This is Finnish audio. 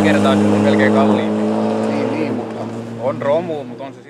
kertaa se on melkein kalliimpi. Niin, niin, mutta On romu, mutta on se